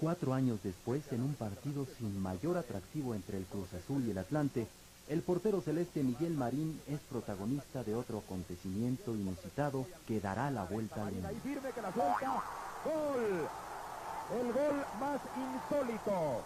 Cuatro años después, en un partido sin mayor atractivo entre el Cruz Azul y el Atlante, el portero celeste Miguel Marín es protagonista de otro acontecimiento inusitado que dará la vuelta al mundo. Gol. El gol más insólito.